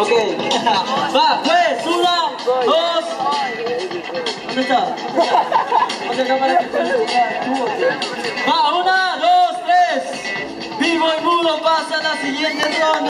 Ok. Va, pues, una, dos. ¿Dónde está? ¿Dónde está para Va, una, dos, tres. Vivo y mudo pasa la siguiente ronda.